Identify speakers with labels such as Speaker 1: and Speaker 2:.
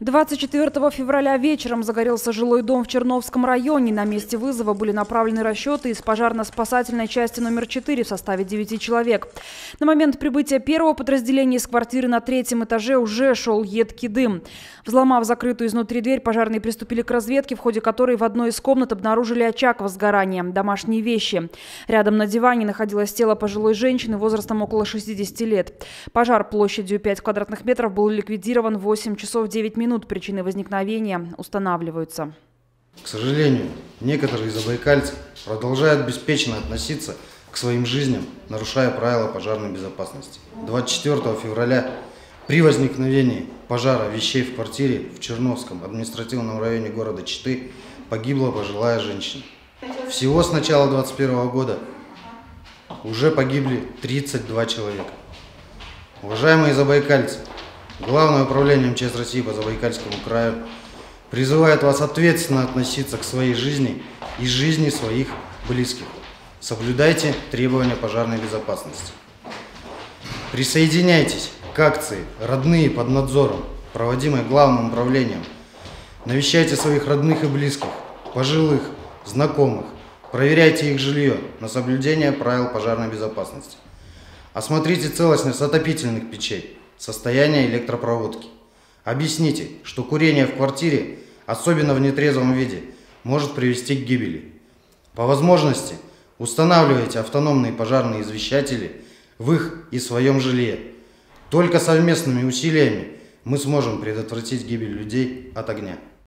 Speaker 1: 24 февраля вечером загорелся жилой дом в Черновском районе. На месте вызова были направлены расчеты из пожарно-спасательной части номер 4 в составе 9 человек. На момент прибытия первого подразделения из квартиры на третьем этаже уже шел едкий дым. Взломав закрытую изнутри дверь, пожарные приступили к разведке, в ходе которой в одной из комнат обнаружили очаг возгорания, домашние вещи. Рядом на диване находилось тело пожилой женщины возрастом около 60 лет. Пожар площадью 5 квадратных метров был ликвидирован в 8 часов 9 минут минут причины возникновения устанавливаются.
Speaker 2: К сожалению, некоторые забайкальцы продолжают беспечно относиться к своим жизням, нарушая правила пожарной безопасности. 24 февраля при возникновении пожара вещей в квартире в Черновском административном районе города Читы погибла пожилая женщина. Всего с начала 2021 года уже погибли 32 человека. Уважаемые забайкальцы, Главное управление МЧС России по Забайкальскому краю призывает вас ответственно относиться к своей жизни и жизни своих близких. Соблюдайте требования пожарной безопасности. Присоединяйтесь к акции «Родные под надзором», проводимой Главным управлением. Навещайте своих родных и близких, пожилых, знакомых. Проверяйте их жилье на соблюдение правил пожарной безопасности. Осмотрите целостность отопительных печей состояние электропроводки. Объясните, что курение в квартире, особенно в нетрезвом виде, может привести к гибели. По возможности устанавливайте автономные пожарные извещатели в их и своем жилье. Только совместными усилиями мы сможем предотвратить гибель людей от огня.